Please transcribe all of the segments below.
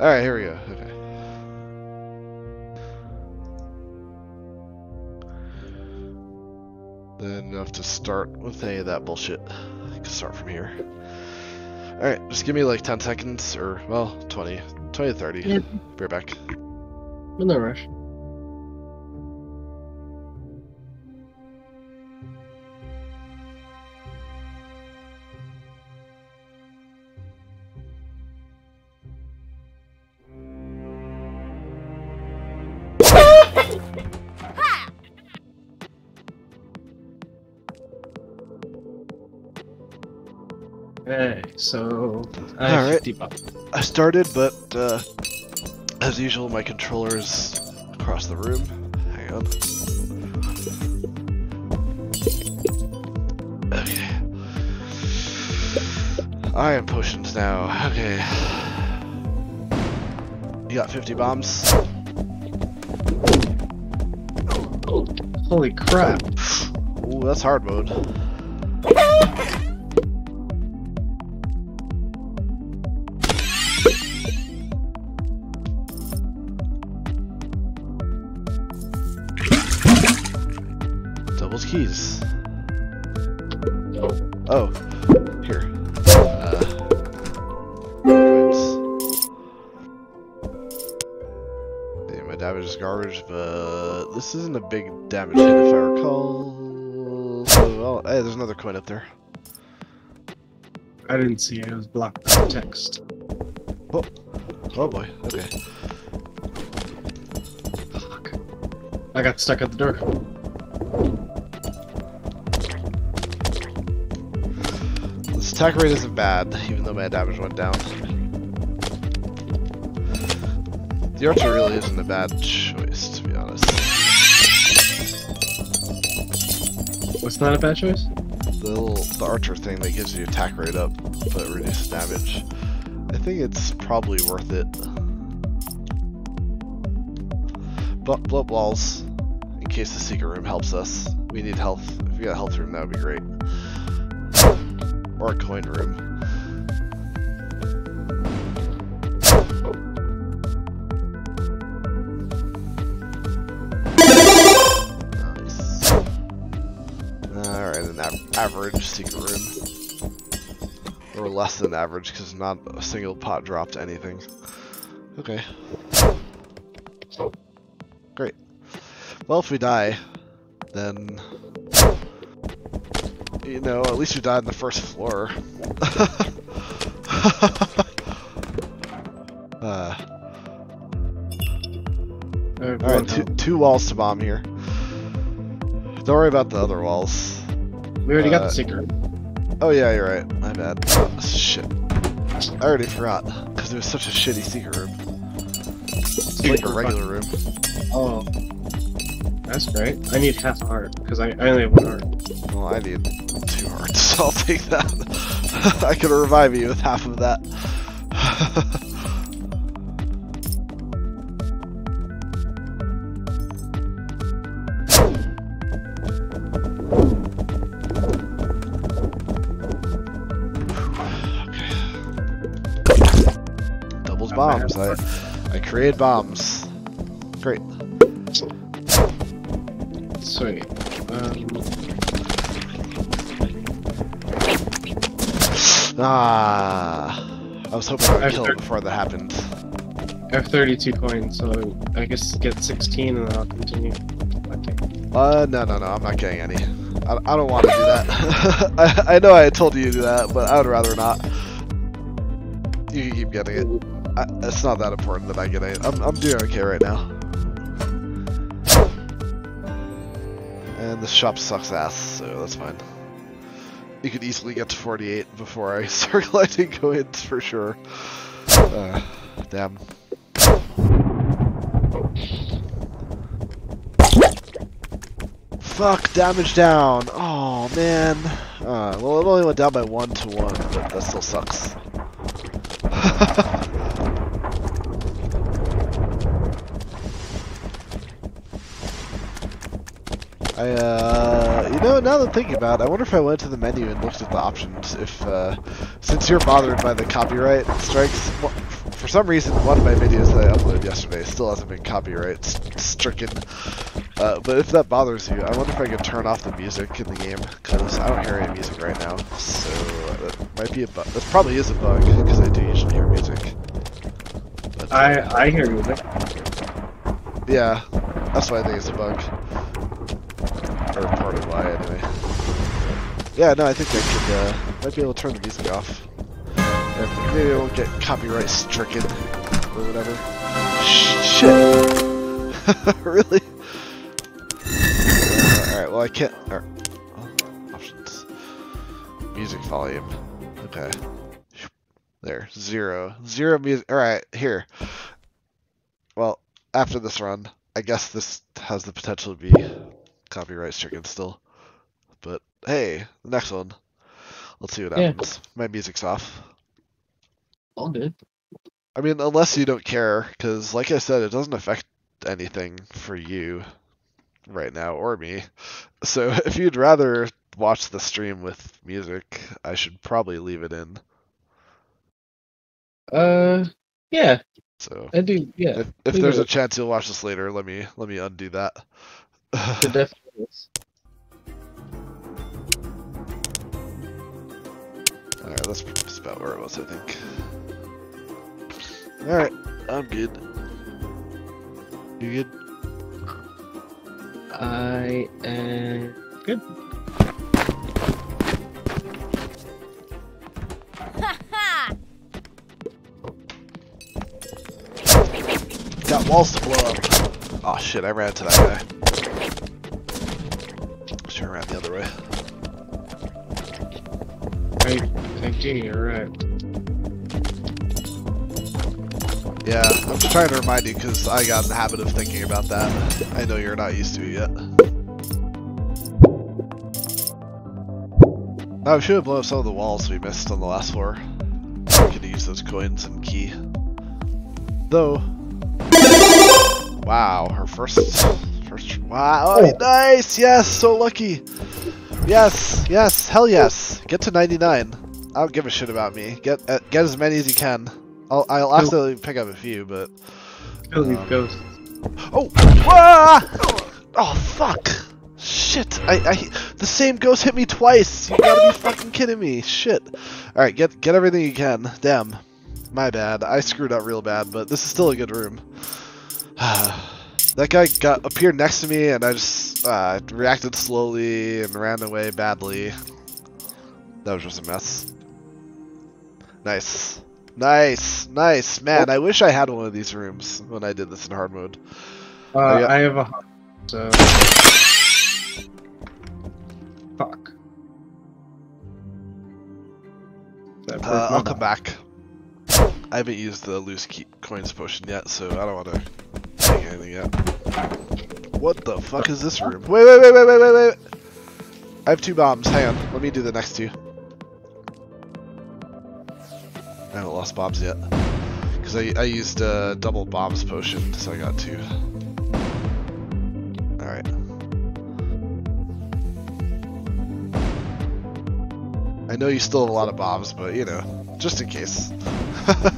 Alright, here we go. Okay. Then you have to start with any of that bullshit. I can start from here. Alright, just give me like 10 seconds, or, well, 20. 20 to 30. Yeah. Be right back. No rush. So I have Alright. 50 bucks. I started, but uh, as usual, my controller is across the room. Hang on. Okay. I am potions now. Okay. You got 50 bombs? Holy crap! Ooh, that's hard mode. This isn't a big damage hit if I recall. So, well, hey, there's another coin up there. I didn't see it, it was blocked by text. Oh. oh boy, okay. Fuck. I got stuck at the door. This attack rate isn't bad, even though my damage went down. The archer really isn't a bad Not a bad choice? The little the archer thing that gives you attack rate up, but reduces damage. I think it's probably worth it. But blow up walls, in case the secret room helps us. We need health. If we got a health room, that would be great. Or a coin room. Average secret room. Or less than average, because not a single pot dropped anything. Okay. Great. Well, if we die, then... You know, at least we died on the first floor. uh, Alright, two, two walls to bomb here. Don't worry about the other walls. We already got uh, the secret. Oh yeah, you're right. My bad. Oh, shit. I already forgot, because it was such a shitty secret room. It's like a regular room. Oh. That's great. I need half a heart, because I, I only have one heart. Well, I need two hearts, so I'll take that. I can revive you with half of that. Create bombs. Great. Sweet. Um, Ah, I was hoping I would kill it before that happened. I have 32 coins, so I guess get 16 and then I'll continue. Okay. Uh, no, no, no, I'm not getting any. I, I don't want to do that. I, I know I told you to do that, but I would rather not. You keep getting it. I, it's not that important that I get it. I'm, I'm doing okay right now. And the shop sucks ass, so that's fine. You could easily get to 48 before I start collecting coins for sure. Uh, damn. Fuck, damage down. Oh, man. Uh, well, it only went down by one to one, but that still sucks. I, uh, you know, now that I'm thinking about it, I wonder if I went to the menu and looked at the options, if, uh, since you're bothered by the copyright strikes, for some reason, one of my videos that I uploaded yesterday still hasn't been copyright stricken. Uh, but if that bothers you, I wonder if I could turn off the music in the game, because I don't hear any music right now. So that might be a bug. That probably is a bug, because I do usually hear music. But, I I hear music. yeah, that's why I think it's a bug. Or part of why, anyway. Yeah, no, I think I could, uh, might be able to turn the music off. And maybe I won't get copyright stricken, or whatever. Shit! really? Uh, Alright, well I can't, er, oh, options. Music volume. Okay. There, zero. Zero music, alright, here. Well, after this run, I guess this has the potential to be copyright stricken still. But hey, the next one. Let's see what Yeah. happens. My music's off. All good. I mean, unless you don't care, because like I said, it doesn't affect anything for you right now or me. So if you'd rather watch the stream with music, I should probably leave it in. Uh, yeah, So I do. Yeah, if, if there's it a chance you'll watch this later, let me let me undo that. It definitely is. All right, that's, about where it was, I think. All right, I'm good. You good? I am good. Got walls to blow up. Oh shit, I ran to that guy. Should have ran the. I I do. You're right. Yeah, I'm just trying to remind you because I got in the habit of thinking about that. I know you're not used to it yet. Oh, we should have blown up some of the walls we missed on the last floor. We could use those coins and key. Though. Wow, her first. First. Wow, oh, nice! Yes, so lucky! Yes, yes, hell yes! Get to 99. I don't give a shit about me. Get uh, get as many as you can. I'll, I'll absolutely pick up a few, but. Kill these Um, ghosts. Oh! Ah! Oh, fuck! Shit! I, I, the same ghost hit me twice! You gotta be fucking kidding me! Shit! Alright, get, get everything you can. Damn. My bad. I screwed up real bad, but this is still a good room. that guy got appeared next to me, and I just uh, reacted slowly and ran away badly. That was just a mess. Nice. Nice, nice, man. I wish I had one of these rooms when I did this in hard mode. Uh, yeah. I have a so. Fuck. Uh, I'll come back. I haven't used the loose key coins potion yet, so I don't want to anything yet. What the fuck is this room? Wait, wait, wait, wait, wait, wait, wait. I have two bombs. Hang on. Let me do the next two. I haven't lost bombs yet. Because I, I used uh, double bombs potion, so I got two. Alright. I know you still have a lot of bombs, but you know, just in case.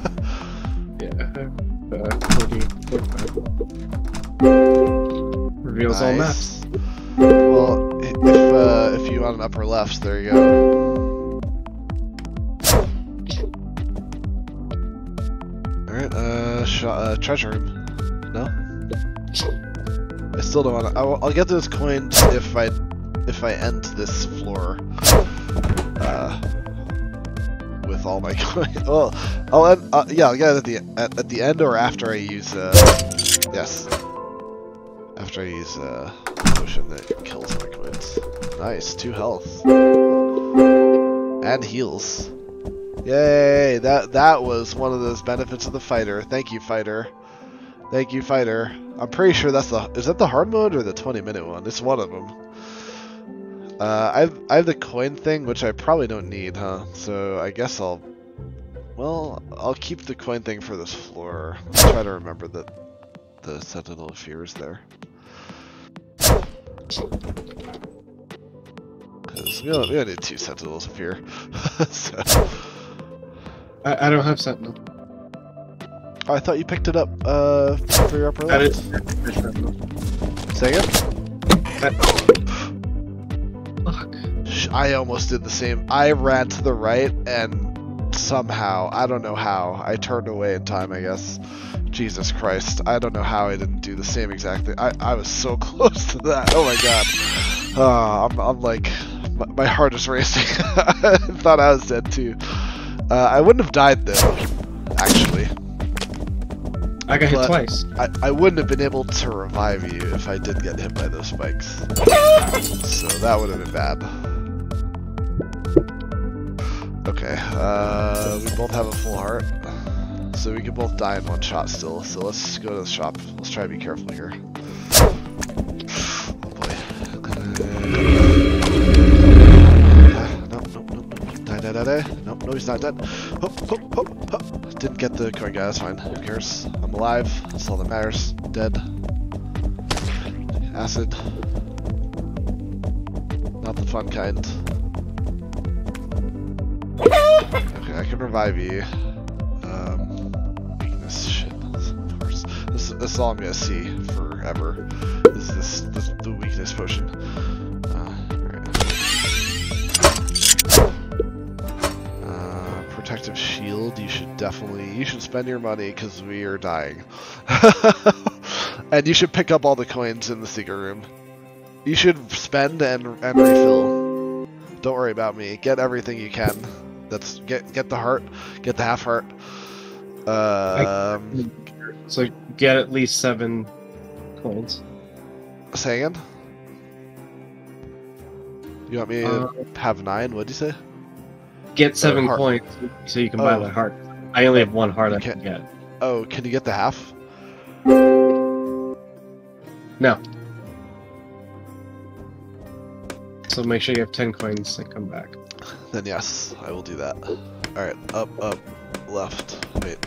Yeah. Uh, 40, 45. Reveals all maps. Well, if uh, if you want an upper left, there you go. All right, uh, uh, treasure room. No, I still don't want to. I'll, I'll get those coins if I if I end this floor. Uh, with all my coins. Well, I'll end. Uh, yeah, I'll get it at the at, at the end or after I use. Uh, yes. After I use uh, potion that kills my. Nice, two health. And heals. Yay! That that was one of those benefits of the fighter. Thank you, fighter. Thank you, fighter. I'm pretty sure that's the is that the hard mode or the 20 minute one? It's one of them. Uh, I've I have the coin thing, which I probably don't need, huh? So I guess I'll. Well, I'll keep the coin thing for this floor. I'll try to remember that the Sentinel of Fear is there. Because we don't, we don't need two Sentinels of Fear. so, I, I don't have Sentinel. Oh, I thought you picked it up uh, for your upper left. Say again? Fuck. I almost did the same. I ran to the right and somehow, I don't know how, I turned away in time, I guess. Jesus Christ. I don't know how I didn't do the same exact thing. I, I was so close to that. Oh my god. Uh, I'm, I'm like, my, my heart is racing. I thought I was dead too. Uh, I wouldn't have died though, actually. I got hit twice. I, I wouldn't have been able to revive you if I did get hit by those spikes. So that would have been bad. Okay, uh, we both have a full heart. So we can both die in one shot still. So let's go to the shop. Let's try to be careful here. Oh boy. Nope, no, he's not dead. Hop, hop, hop, hop. Didn't get the coin, guys. Fine. Who cares? I'm alive. That's all that matters. Dead. Acid. Not the fun kind. Can revive you. Um, weakness. Shit. This, this is all I'm gonna see forever. Is this, this the weakness potion? Uh. Uh, protective shield. You should definitely. You should spend your money because we are dying. and you should pick up all the coins in the secret room. You should spend and and refill. Don't worry about me. Get everything you can. That's get get the heart. Get the half heart. Um, So get at least seven coins. say again. You want me to Uh, have nine? What'd you say? get seven coins so you can buy Oh. the heart. I only have one heart I can get. Oh, can you get the half? No. So make sure you have ten coins and come back. Then yes, I will do that. Alright, up, up, left. Wait.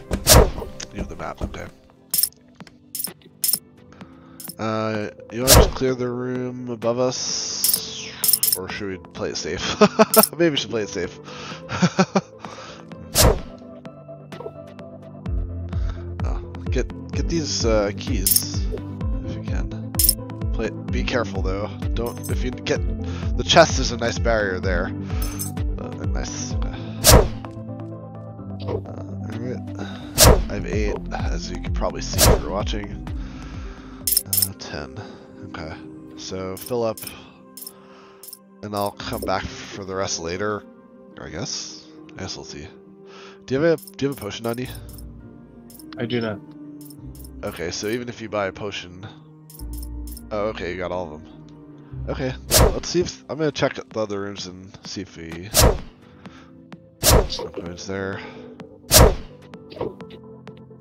You have the map, okay. Uh, you want to clear the room above us? Or should we play it safe? Maybe we should play it safe. oh, get get these uh, keys if you can. Play. Be careful though. Don't if you get the chest is a nice barrier there. Nice. Uh, Alright. I have 8, as you can probably see if you're watching. Uh, 10. Okay. So fill up. And I'll come back for the rest later. I guess. I guess we'll see. Do you have a do you have a potion on you? I do not. Okay, so even if you buy a potion. Oh, okay, you got all of them. Okay, let's see if I'm gonna check the other rooms and see if we. No coins there. Let's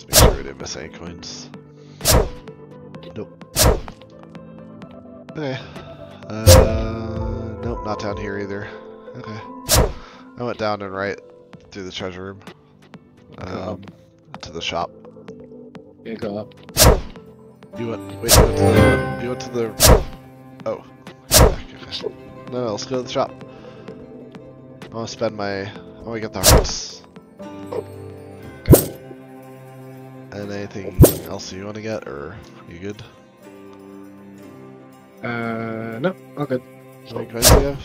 make sure we didn't miss any coins. Nope. Okay. Uh, nope, not down here either. Okay. I went down and right through the treasure room. Um, to the shop. Yeah, go up. You went. Wait. You went to the. You went to the. Oh. Okay. No, no. Let's go to the shop. I want to spend my. I want to get the hearts. And anything else you want to get, or you good? Uh, no, all good. How many coins do you have?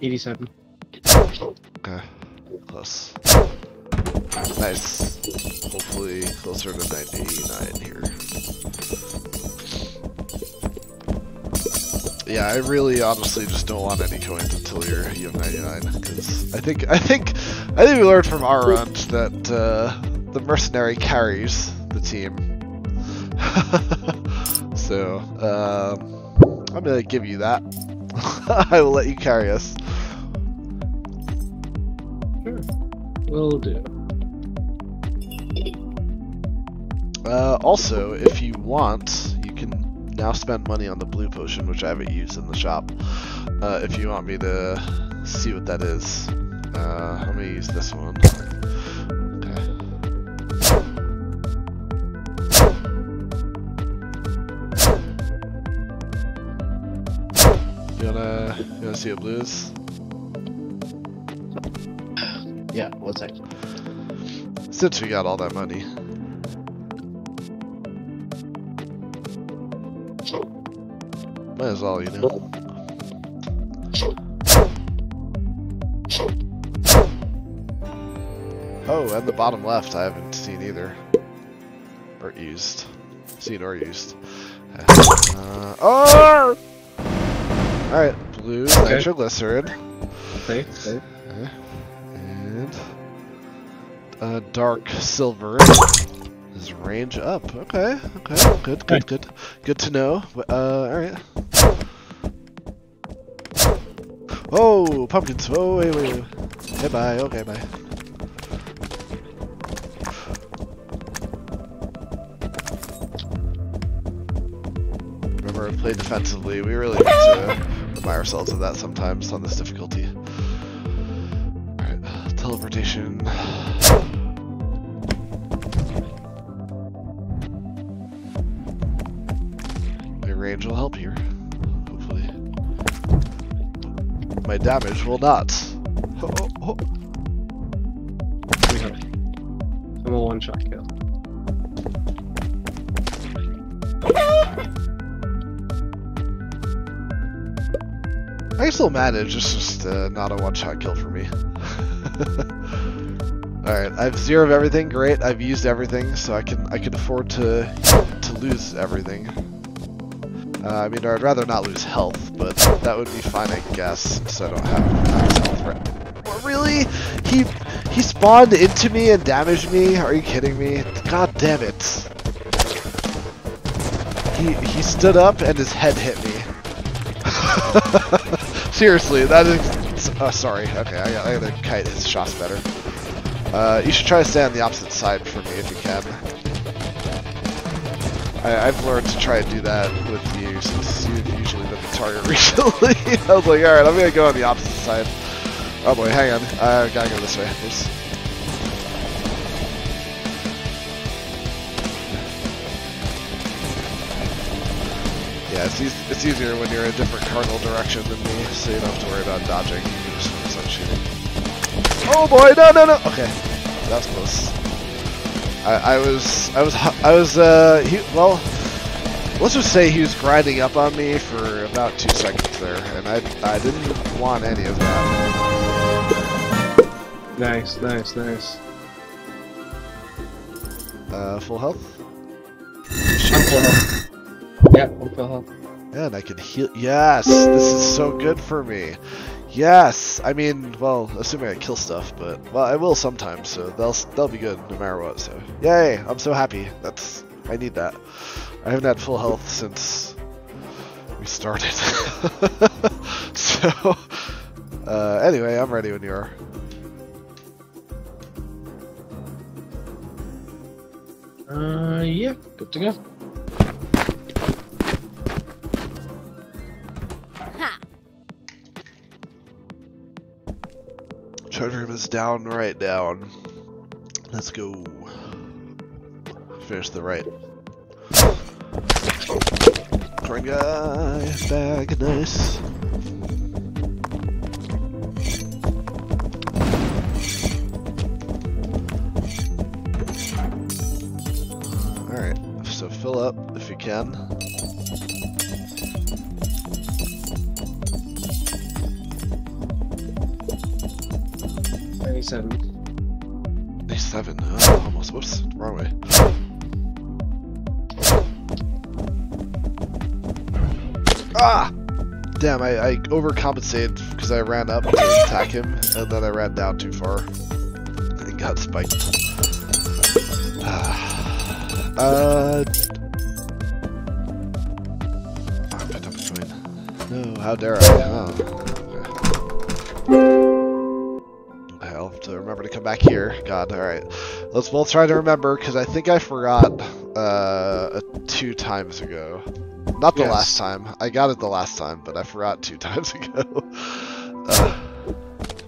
87. Okay. Close. Nice. Hopefully closer to 99 here. Yeah, I really honestly just don't want any coins until you're you have 99 because I think I think I think we learned from our run that uh, the mercenary carries the team. so um, I'm gonna give you that. I will let you carry us. Sure. Will do. Uh, also, if you want, now spend money on the blue potion, which I haven't used in the shop. Uh, if you want me to see what that is, uh, I'm gonna use this one. Okay. You wanna, you wanna see what blue is? Yeah, one sec. Since we got all that money. As well, you know. Oh, and the bottom left I haven't seen either. Or used. Seen or used. Uh, oh! Alright, blue Okay. nitroglycerin. Safe, safe. And uh, dark silver is range up. Okay, okay, good, good, good, good to know. Uh, all Oh, pumpkins! Oh, wait, wait, wait. Okay, bye. Okay, bye. Remember, play defensively. We really need to remind ourselves of that sometimes on this difficulty. Alright, teleportation. Damage will not. Oh, oh, oh. I'm a one shot kill. I can still manage, it's just uh, not a one-shot kill for me. Alright, I have zero of everything, great. I've used everything, so I can I can afford to to lose everything. Uh, I mean, I'd rather not lose health, but that would be fine, I guess, since I don't have max health right. Really? He he spawned into me and damaged me? Are you kidding me? God damn it. He he stood up and his head hit me. Seriously, that is. Oh, sorry. Okay, I, I gotta kite his shots better. Uh, you should try to stay on the opposite side for me if you can. I, I've learned to try and do that with you since you've usually been the target recently. I was like, alright, I'm gonna go on the opposite side. Oh boy, hang on. I gotta go this way. Yeah, it's, eas it's easier when you're in a different cardinal direction than me, so you don't have to worry about dodging. You just shooting. Oh boy, no, no, no! Okay, that's close. I, I was, I was, I was, uh, he, well, let's just say he was grinding up on me for about two seconds there, and I, I didn't want any of that. Nice, nice, nice. Uh, full health? I'm full health. Yep, I'm full health. Yeah, and I can heal. Yes, this is so good for me. Yes, I mean, well, assuming I kill stuff, but well, I will sometimes, so they'll they'll be good no matter what. So, yay! I'm so happy. That's I need that. I haven't had full health since we started. so, uh, anyway, I'm ready when you are. Uh, yeah, good to go. Room is down, right down. Let's go. Finish the right. Coin guy, bag, nice. Alright, so fill up if you can. Ninety-seven. A seven. Oh, almost. Whoops. Wrong way. Ah! Damn, I, I overcompensated because I ran up to attack him, and then I ran down too far. And got spiked. uh. oh, I picked up a coin. No, how dare I? Oh. God, alright. Let's both try to remember, because I think I forgot uh, two times ago. Not the Yes. last time. I got it the last time, but I forgot two times ago. Uh,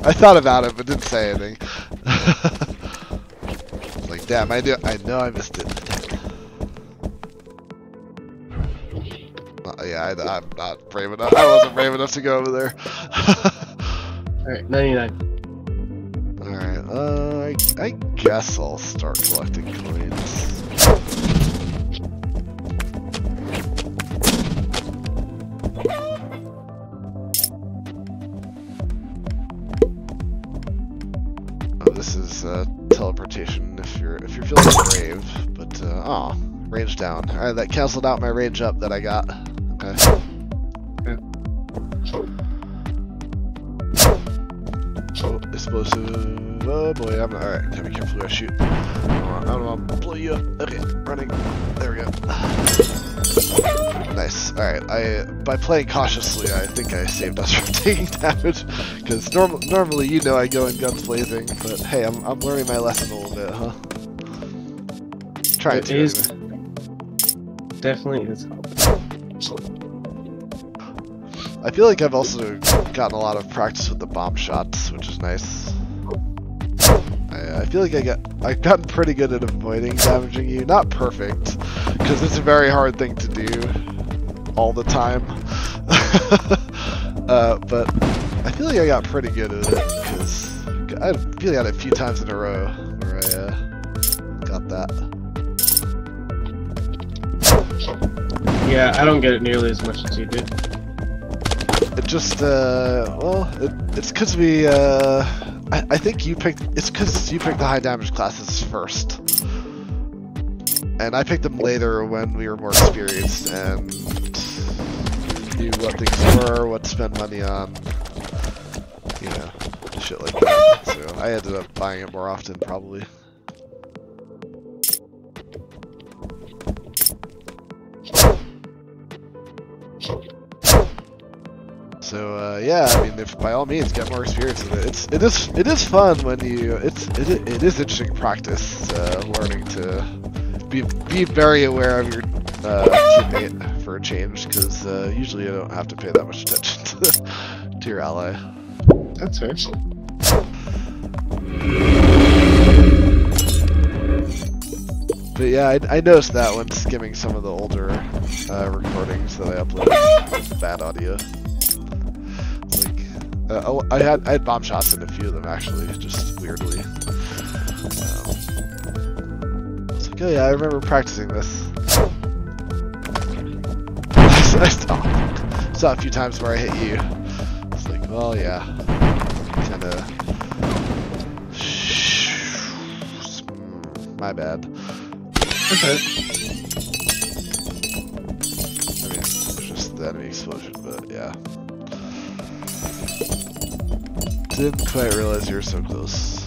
I thought about it, but didn't say anything. Like, damn, I do. I know I missed it. Uh, yeah, I, I'm not brave enough. I wasn't brave enough to go over there. Alright, 99. Alright, uh, I, I guess I'll start collecting coins. Oh, this is uh, teleportation if you're if you're feeling brave, but uh, oh, range down. All right, that canceled out my range up that I got. Okay. Oh, explosive. Oh boy, I'm alright. Gotta be careful where I shoot. I don't want to blow you up. Okay, running. There we go. Nice. Alright, I by playing cautiously, I think I saved us from taking damage. Because norm normally, you know, I go in guns blazing, but hey, I'm, I'm learning my lesson a little bit, huh? Try It to. is- anyway. Definitely is helping. I feel like I've also gotten a lot of practice with the bomb shots, which is nice. I, I feel like I got I've gotten pretty good at avoiding damaging you. Not perfect, because it's a very hard thing to do all the time. uh, but I feel like I got pretty good at it because I feel like I it a few times in a row where I uh, got that. Yeah, I don't get it nearly as much as you do. It just, uh, well, it, it's because we, uh, I, think you picked, it's because you picked the high damage classes first. And I picked them later when we were more experienced and knew what things were, what to spend money on, you know, shit like that. So I ended up buying it more often, probably. So uh, yeah, I mean, if by all means get more experience with it. It's it is it is fun when you it's it, it is interesting practice uh, learning to be be very aware of your uh, teammate for a change because uh, usually you don't have to pay that much attention to, to your ally. That's fair. But yeah, I, I noticed that when skimming some of the older uh, recordings that I uploaded with bad audio. Uh, oh, I had I had bomb shots in a few of them actually, just weirdly. Um, it's like, oh yeah, I remember practicing this. I saw, saw a few times where I hit you. It's like, well, yeah, kind of. My bad. Okay. I mean, it's just the enemy explosion, but yeah. Didn't quite realize you were so close.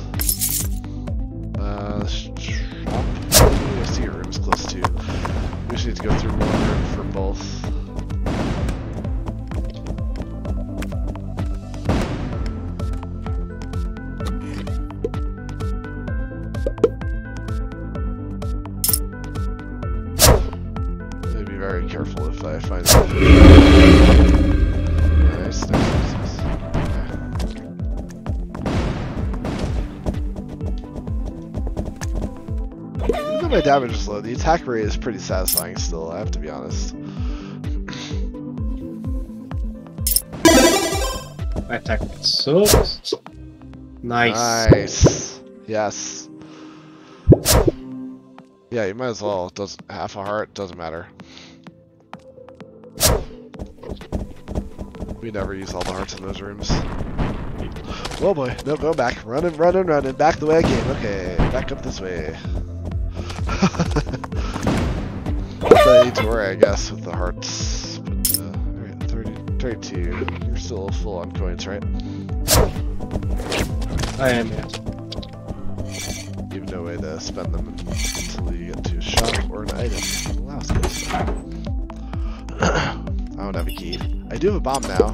Uh, sh- shop? I see your room's close too. We just need to go through one room for both. Damage is low, the attack rate is pretty satisfying still, I have to be honest. My attack sucks. Nice. Nice. Yes. Yeah, you might as well. Does half a heart doesn't matter. We never use all the hearts in those rooms. Oh boy, no, go back. Running, running, running. Back the way I came. Okay, back up this way. Not that I need to worry, I guess, with the hearts. But, uh, alright, 30, 32. You're still full on coins, right? I am, yeah. You have no way to spend them until you get to a shop or an item that allows you. I don't have a key. I do have a bomb now.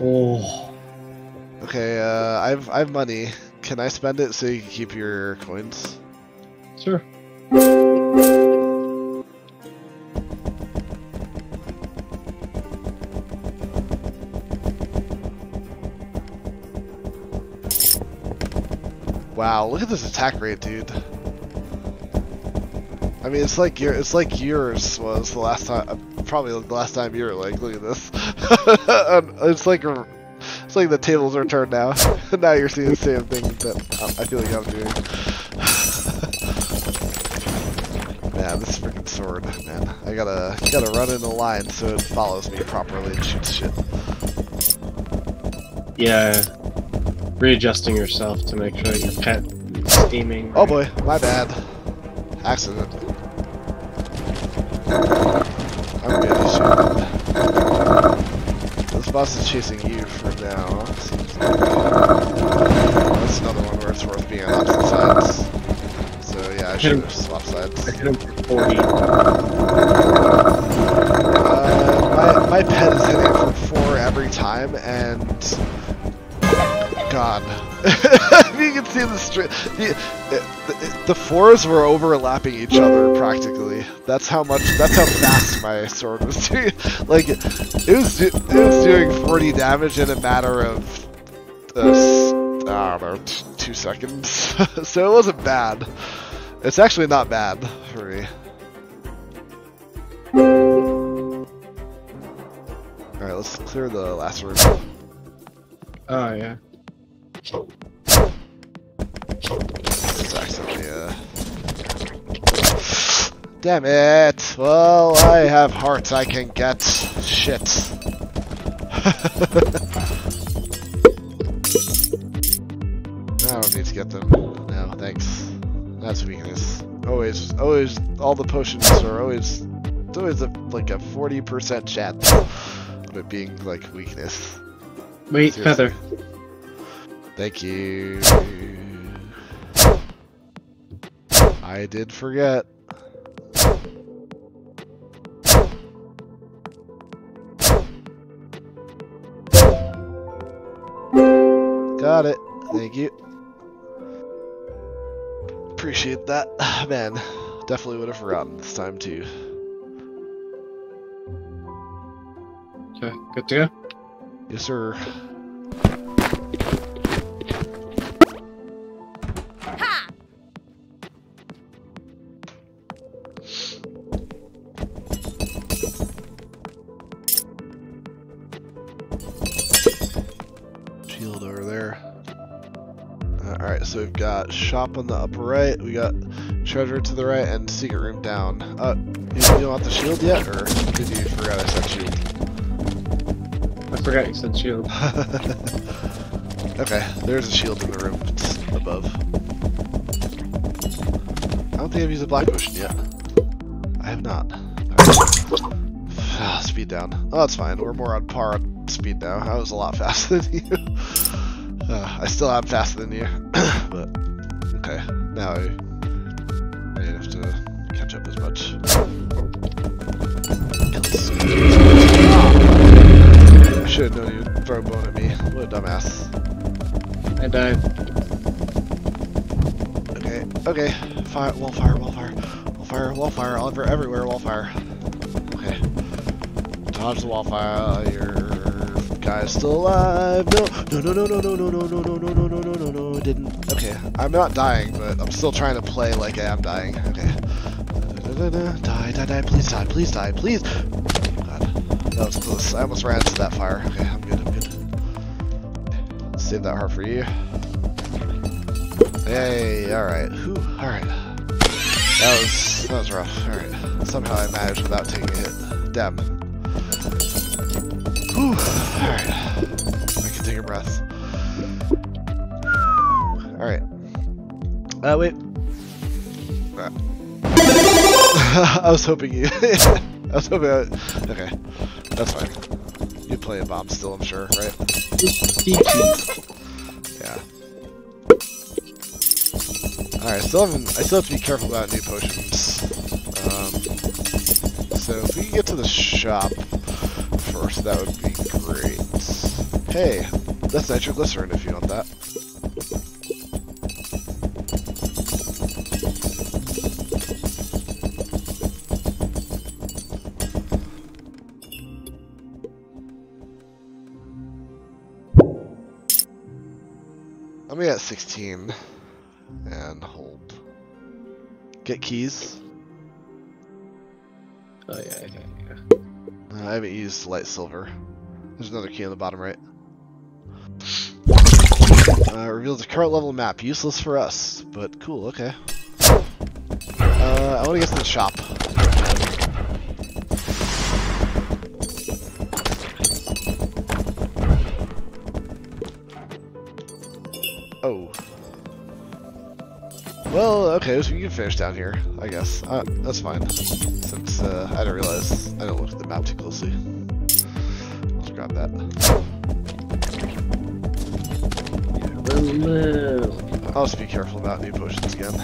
Oh. Okay, uh, I've I've money. Can I spend it so you can keep your coins? Sure. Wow, look at this attack rate, dude. I mean, it's like your it's like yours was the last time, probably the last time you were like, look at this. It's like a- it's like the tables are turned now. now you're seeing the same thing that um, I feel like I'm doing. man, this freaking sword, man. I gotta gotta run in a line so it follows me properly and shoots shit. Yeah. readjusting yourself to make sure your pet is aiming. Oh boy, my bad. Accident. I'm good. He's shooting. This boss is chasing you for now. Seems like. That's another one where it's worth being on opposite sides. So yeah, I should him. have swapped sides. I hit him for 40. Uh, my, my pet is hitting for four every time, and God, you can see the stri- the, the the fours were overlapping each other practically. That's how much. That's how fast my sword was doing. Like it was it was doing 40 damage in a matter of uh, I don't know two seconds. so it wasn't bad. It's actually not bad for me. Alright, let's clear the last room. Oh yeah. Damn it! Well, I have hearts I can get. Shit. I don't need to get them. No, thanks. That's weakness. Always, always, all the potions are always, it's always a, like a 40% chance of it being like weakness. Wait, Seriously. feather. Thank you. I did forget. Got it. Thank you. Appreciate that. Man, definitely would have forgotten this time too. Okay, good to go. Yes, sir. Shop on the upper right, we got treasure to the right, and secret room down. Uh, you, you don't want the shield yet, or did you forget I said shield? I forgot you said shield. okay, there's a shield in the room it's above. I don't think I've used a black potion yet. I have not. Alright. Ah, speed down. Oh, that's fine. We're more on par on speed now. I was a lot faster than you. Uh, I still am faster than you, but. Now I, have to catch up as much. I should have known you'd throw a bone at me. What a dumbass. I died. Okay, okay. Fire, wall fire, wall fire, wall fire, wall fire, all over, everywhere, wall fire. Okay. Dodge the wall fire. Your guy's still alive. No, no, no, no, no, no, no, no, no, no, no, no, no, no, no. Didn't. Okay, I'm not dying, but I'm still trying to play like I am dying. Okay. Die, die, die! Please die! Please die! Please. God, that was close. I almost ran into that fire. Okay, I'm good. I'm good. Save that heart for you. Hey, alright. Alright. That was that was rough. Alright. Somehow I managed without taking a hit. Damn. Alright. I was hoping you I was hoping I, okay. That's fine. You play a bomb still, I'm sure, right? Yeah. Alright, I still haven't I still have to be careful about new potions. Um, so if we can get to the shop first, that would be great. Hey, that's nitroglycerin if you want that. 16 and hold. Get keys. Oh yeah, yeah, yeah. Uh, I haven't used light silver. There's another key on the bottom right. Uh, reveals a current level map. Useless for us, but cool, okay. Uh, I want to get to the shop. Well, okay, so you can finish down here, I guess. Uh, that's fine. Since uh, I didn't realize, I don't look at the map too closely. Let's grab that. I'll just be careful about new potions again.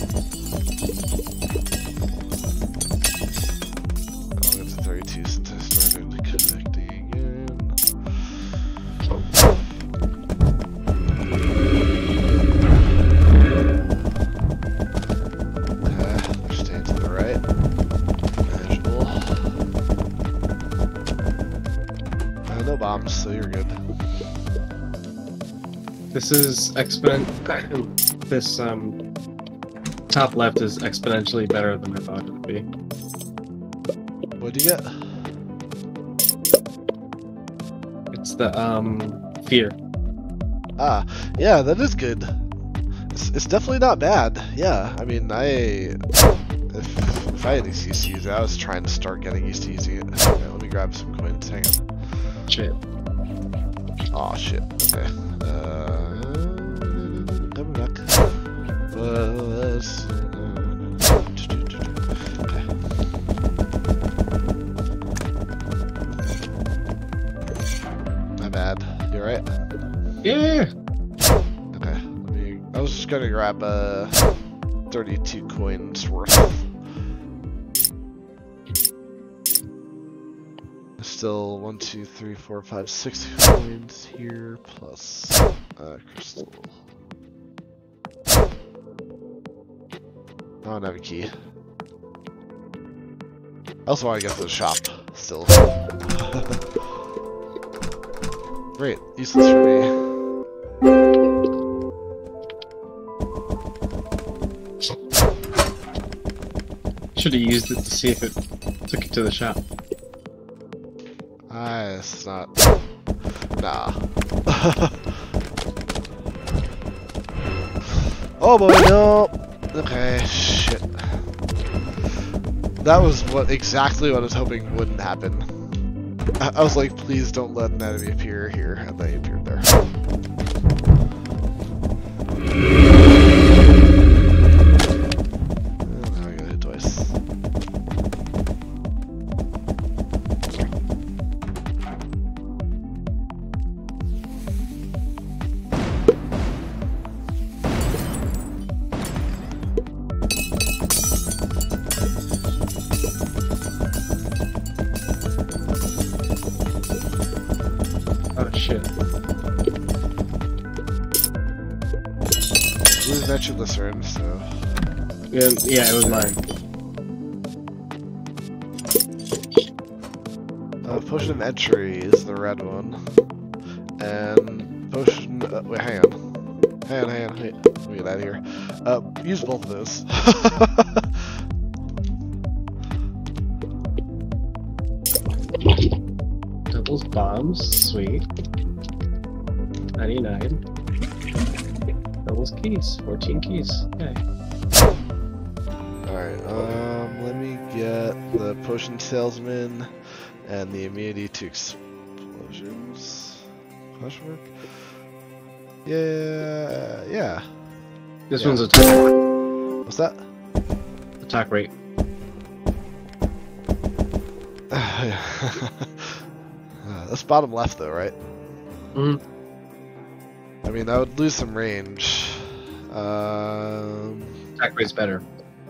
This is exponent. This um top left is exponentially better than I thought it would be. What do you get? It's the um fear. Ah, yeah, that is good. It's, it's definitely not bad. Yeah, I mean, I if, if I had excuse to use it, I was trying to start getting used to using it. Okay, let me grab some coins. Hang on. Shit. Oh shit. Okay. Uh, Was. Okay. My bad. You alright? Yeah. Okay. Let me, I was just gonna grab uh 32 coins worth. Still one, two, three, four, five, six coins here plus uh crystal. I don't have a key. I also want to get to the shop still. Great, useless for me. Should have used it to see if it took it to the shop. Ah, it's not. Nah. oh boy, no. Okay, shit. That was what exactly what I was hoping wouldn't happen. I, I was like, please don't let an enemy appear here, and they appeared there. Yeah, yeah, it was mine. Uh, potion of entry is the red one. And potion. Uh, wait, hang on. Hang on, hang on. Wait, let me get out of here. Uh, use both of those. Doubles bombs, sweet. 99. Doubles keys, 14 keys. Okay. Get the potion salesman and the immunity to explosions. Question? Yeah, yeah. This Yeah. one's attack, What's that? attack rate. that's bottom left though, right? Mhm. I mean, I would lose some range. Um, Attack rate's better.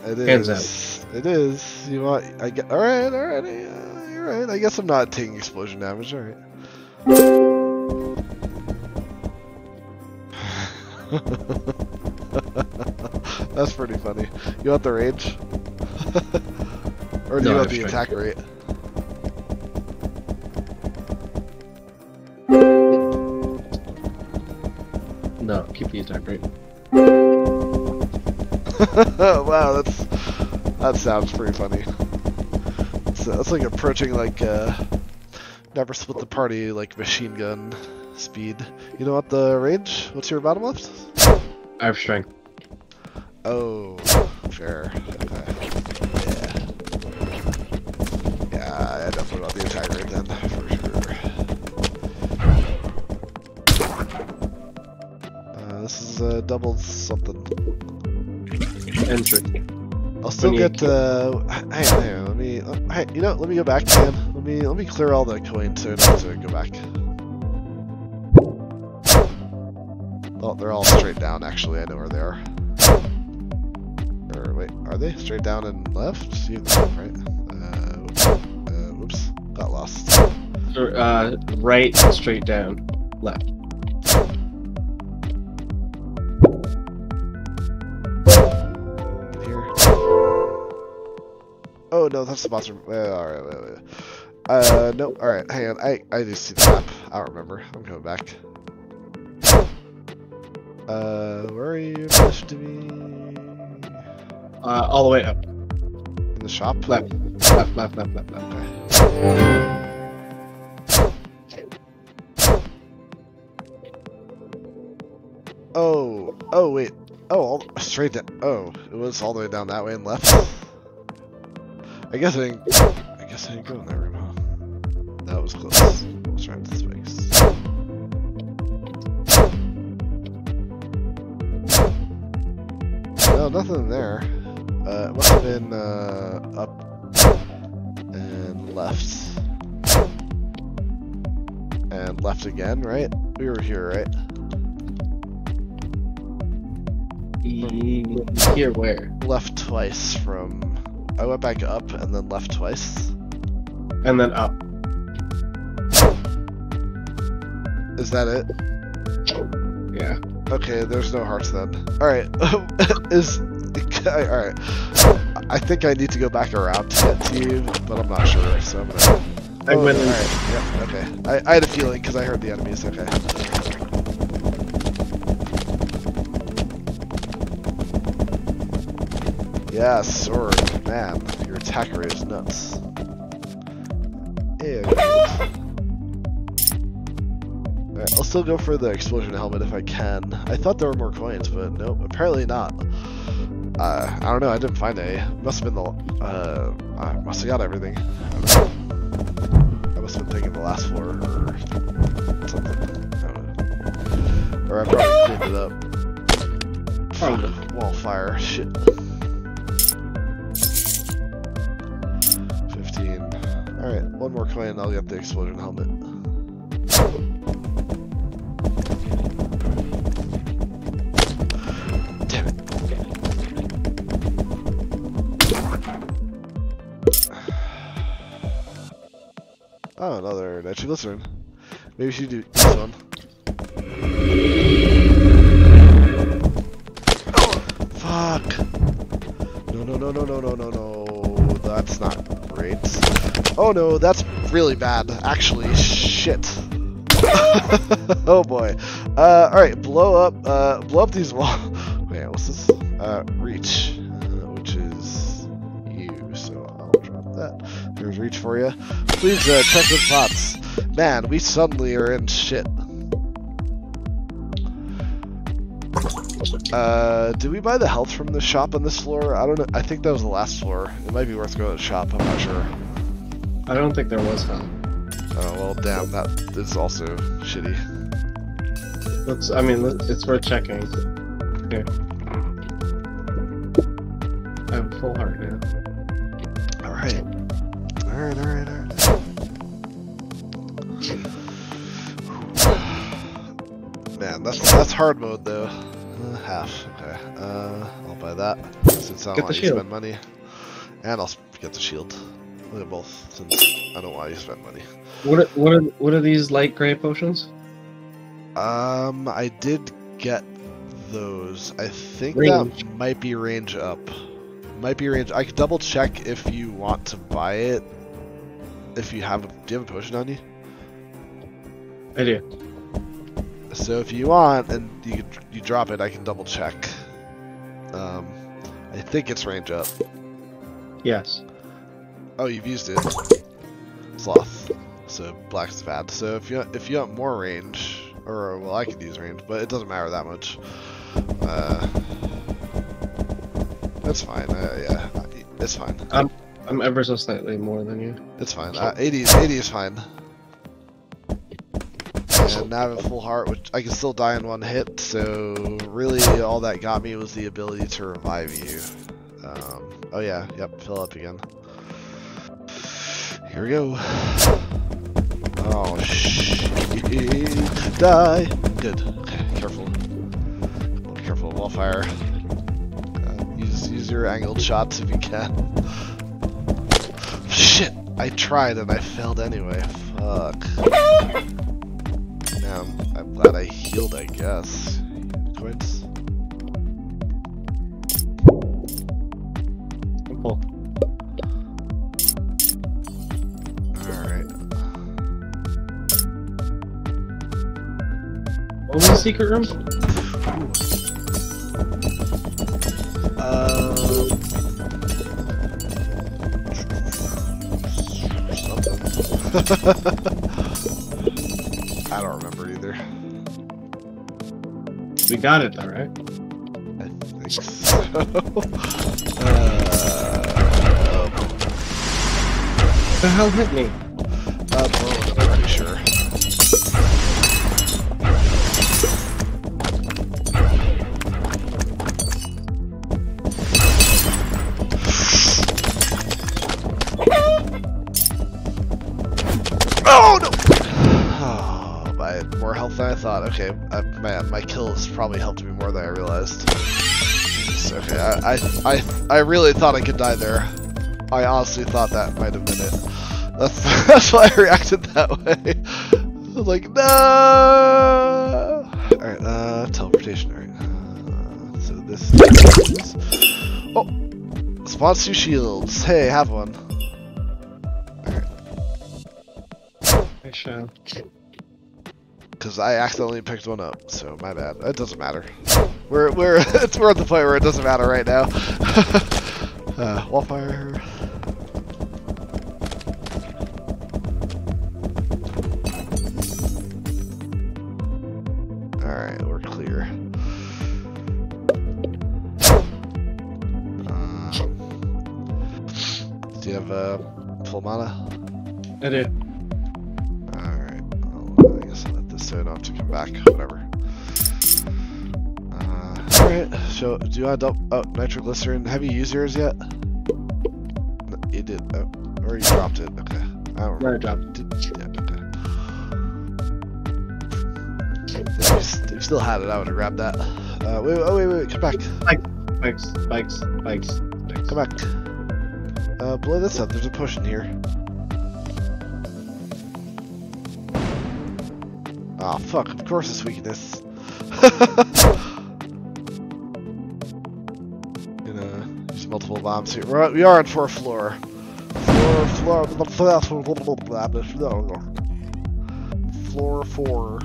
it Hands is. It is. You want? I get. All right. All right. You're right. I guess I'm not taking explosion damage. All right. That's pretty funny. You want the range? or do No, you want the strength. attack rate? No, keep the attack rate. wow, that's that sounds pretty funny. So that's like approaching like uh, never split the party like machine gun speed. You know what the range? What's your bottom left? I have strength. Oh, fair. Okay. Yeah. Yeah, I don't put the attack then, for sure. Uh, this is a uh, double something. Entry. I'll still When you get. Uh, hang on, hang on. Let me. Hey, you know, let me go back, man. Let me let me clear all the coins so I don't to go back. Oh, they're all straight down. Actually, I know where they are. Or wait, are they straight down and left? You right? Uh, whoops. Uh, whoops. Got lost. Uh, right, straight down, left. Oh no, that's the monster. Uh, all right, wait, wait. Uh, no. All right, hang on. I I just see the map. I don't remember. I'm coming back. Uh, where are you supposed to be? Uh, all the way up. In the shop. Left. Left, left, left, left, left. Oh, oh wait. Oh, all, straight down. Oh, it was all the way down that way and left. I guess I didn't. I guess I didn't go in that room. Huh? That was close. I was trying to space. No, nothing in there. Uh, it must have been uh, up and left. And left again, right? We were here, right? E- Here, where? left twice from. I went back up and then left twice. And then up. Is that it? Yeah. Okay, there's no hearts then. Alright. Is. Alright. I think I need to go back around to get to you, but I'm not sure, so I'm gonna. I went oh, in. Alright, yeah, okay. I, I had a feeling because I heard the enemies, okay. Yeah, sword. Man, your attacker is nuts. Ew. Alright, I'll still go for the explosion helmet if I can. I thought there were more coins, but nope, apparently not. Uh, I don't know, I didn't find any. Must have been the, uh, I must have got everything. I must have been thinking the last floor or something. I don't know. Or I probably cleaned it up. Probably. Wall fire, shit. One more coin and I'll get the explosion helmet. Damn it. Oh, another nitroglycerin. Maybe should do this one. Fuck. No, no, no, no, no, no, no, no. That's not great. Oh no, that's really bad. Actually, shit. oh boy. Uh, alright, blow up, uh, blow up these walls. Wait, what's this? Uh, reach, uh, which is you, so I'll drop that. Here's reach for you. Please, uh, check the pots. Man, we suddenly are in shit. Uh, did we buy the health from the shop on this floor? I don't know. I think that was the last floor. It might be worth going to the shop. I'm not sure. I don't think there was huh? Oh well, damn. That is also shitty. Let's. I mean, it's worth checking. Here. I have full heart now. All right. All right. All right. All right. Man, that's that's hard mode though. Uh, half. Okay. Uh, I'll buy that since I don't want to spend money, and I'll get the shield. At both since I don't want you to spend money. What are, what are what are these light gray potions? Um, I did get those. I think Range. that might be range up. Might be range. I could double check if you want to buy it. If you have, a, do you have a potion on you? I do. So if you want and you you drop it, I can double check. Um, I think it's range up. Yes. Oh, you've used it. Sloth. So black's bad. So if you if you want more range, or well, I could use range, but it doesn't matter that much. Uh, that's fine. Uh, yeah, it's fine. I'm I'm ever so slightly more than you. It's fine. Uh, 80, is- 80 is fine. And now have a full heart, which I can still die in one hit. So really, all that got me was the ability to revive you. Um, oh yeah, yep, fill up again. Here we go. Oh shit! Die. Good. Okay, careful. Careful of wallfire. Uh, use use your angled shots if you can. Shit! I tried and I failed anyway. Fuck. Now I'm, I'm glad I healed. I guess. Secret room? Um. I don't remember either. We got it though, right? I think so. uh, The hell hit me? uh, okay, I, I, I, I really thought I could die there. I honestly thought that might have been it. That's, that's why I reacted that way. I was like, no! Alright, uh, teleportation, alright. Uh, so this is... Oh! Spawns two shields. Hey, have one. I shall. Because I accidentally picked one up, so my bad. It doesn't matter. We're, we're, it's we're at the point where it doesn't matter right now. uh, wallfire. Alright, we're clear. Um, do you have uh, full mana? I do. So I don't have to come back. Whatever. Uh, Alright, so do you want to dump. Oh, nitroglycerin. Have you used yours yet? No, you did. Oh, or you dropped it. Okay. I don't remember. I dropped Did, yeah, okay. If you, still had it, I would have grabbed that. Uh, wait, oh, wait, wait, wait, come back. Bikes, bikes, bikes, bikes. Come back. Uh, blow this up. There's a potion here. Ah, fuck. Of course it's weakness. Gonna there's multiple bombs here. We're, we are on fourth floor. Floor, floor, floor four.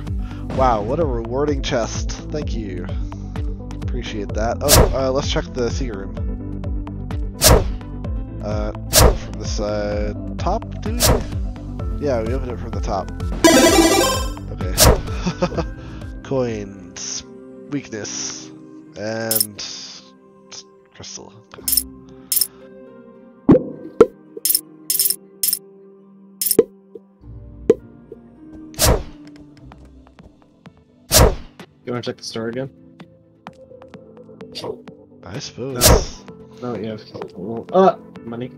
Wow, what a rewarding chest. Thank you. Appreciate that. Oh, uh, let's check the secret room. Uh, from the side. Top, dude? Yeah, we opened it from the top. Coins. Weakness. And... Crystal. You want to check the store again? I suppose. No, you have. Uh, money.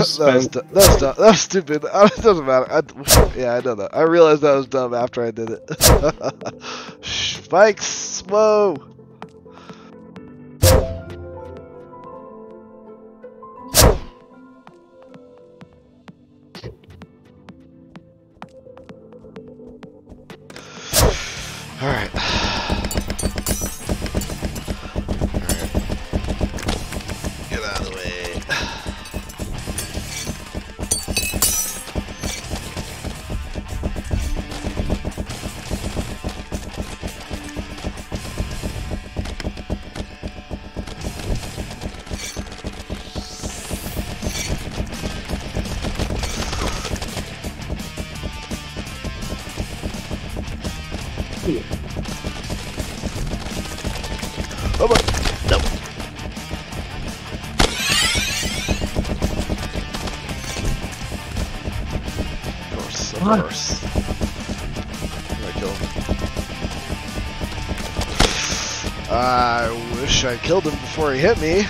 You that, just was, that, was dumb. that was stupid. It doesn't matter. I, yeah, I know that. I realized that was dumb after I did it. Spikes! Whoa! Before he hit me.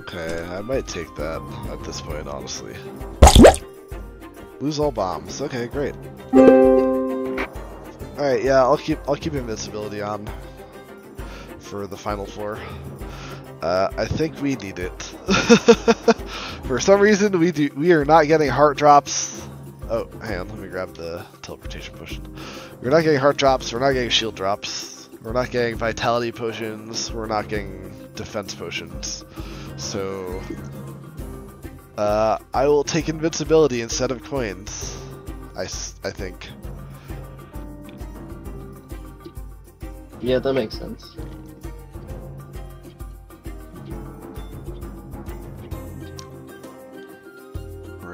Okay, I might take that at this point, honestly. Lose all bombs. Okay, great. Alright, yeah, I'll keep I'll keep invincibility on for the final floor. Uh, I think we need it. for some reason we do we are not getting heart drops. Oh, hang on, let me grab the teleportation potion. We're not getting heart drops, we're not getting shield drops, we're not getting vitality potions, we're not getting defense potions. So uh, I will take invincibility instead of coins. I, I think. Yeah, that makes sense.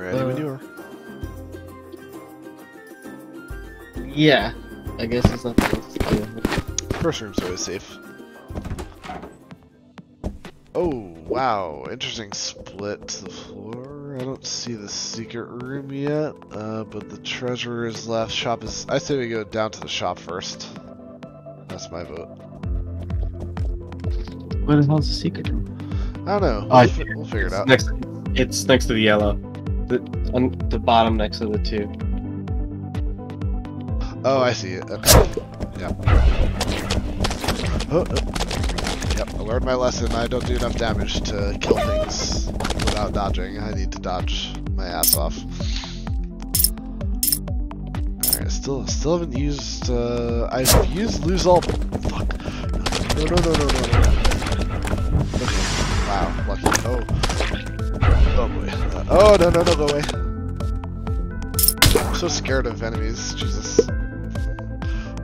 Ready Uh, when you are. Yeah, I guess it's not else to do. First room's always safe. Oh, wow. Interesting split to the floor. I don't see the secret room yet, uh, but the treasure is left. Shop is. I say we go down to the shop first. That's my vote. Where the hell's the secret room? I don't know. Oh, I We'll, see fi- we'll figure it out. next. It's next to the yellow. The on the bottom next to the two. Oh, I see it. Okay. Yep. Oh, oh. Yep, I learned my lesson. I don't do enough damage to kill things without dodging. I need to dodge my ass off. Alright, still still haven't used uh I've used lose all fuck. No no no no no no. Okay. Wow, lucky. Oh. Oh boy. Uh, oh no no no go away. I'm so scared of enemies, Jesus.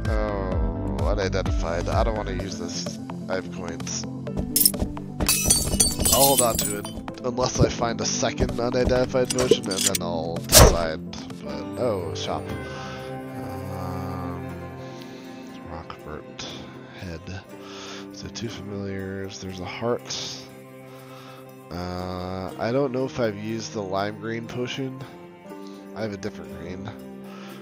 Oh, unidentified. I don't want to use this. I have coins. I'll hold on to it unless I find a second unidentified potion, and then I'll decide. But oh, shop. Um, Rockbert head. So two familiars. There's a heart. Uh, I don't know if I've used the lime green potion. I have a different green.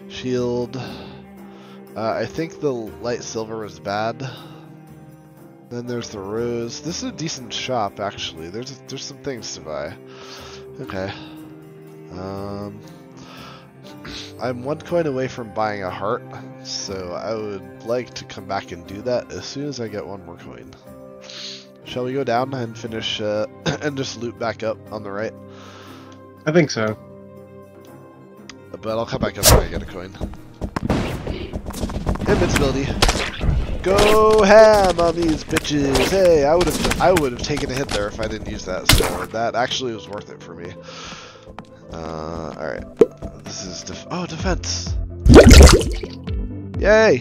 Shield. Uh, I think the light silver was bad. Then there's the rose. This is a decent shop, actually. There's there's some things to buy. Okay. Um, I'm one coin away from buying a heart, so I would like to come back and do that as soon as I get one more coin. Shall we go down and finish uh, and just loot back up on the right? I think so. But I'll come back up when I get a coin. Invincibility. Go ham on these bitches. Hey, I would have I would have taken a hit there if I didn't use that, so that actually was worth it for me. Uh, alright. This is def oh defense. Yay!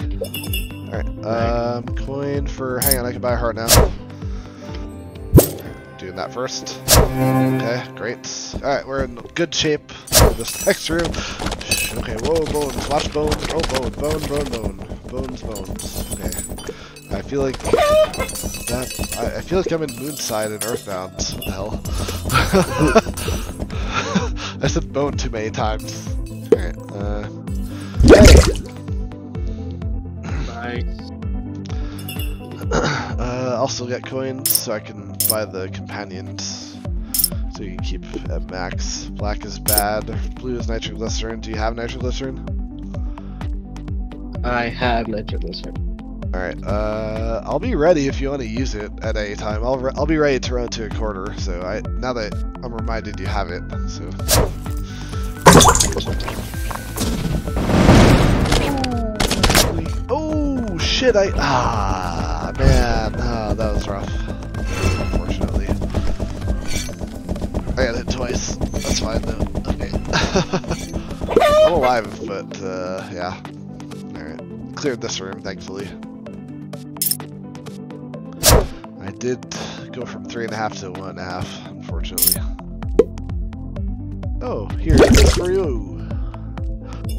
Alright, um coin for hang on, I can buy a heart now. Doing that first. Okay, great. Alright, we're in good shape for this next room. Okay, whoa, bones, watch bones. Oh, bone, bone, bone, bone. Bones, bones. Okay. I feel like that. I, I feel like I'm in Moonside and Earthbound. What the hell? I said bone too many times. Alright, uh. Nice. uh, I'll still get coins so I can buy the companions. So you can keep at max. Black is bad. Blue is nitroglycerin. Do you have nitroglycerin? I have nitroglycerin. Alright, uh, I'll be ready if you want to use it at any time. I'll, re I'll be ready to run to a quarter, so I now that I'm reminded you have it, so. Oh, shit, I, ah, man, ah, that was rough, I got hit twice, that's fine though, okay. I'm alive, but, uh, yeah. Alright, cleared this room, thankfully. I did go from three and a half to one and a half, unfortunately. Oh, here, for you.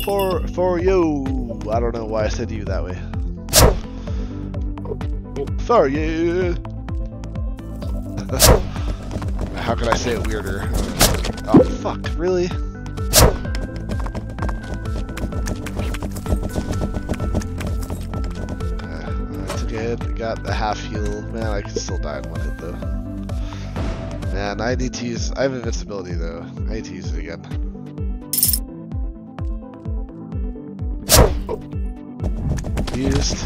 For, for you. I don't know why I said you that way. For you. How could I say it weirder? Oh, fuck, really? Uh, I took a hit, got the half heal. Man, I could still die in one hit though. Man, I need to use. I have invincibility though. I need to use it again. Used.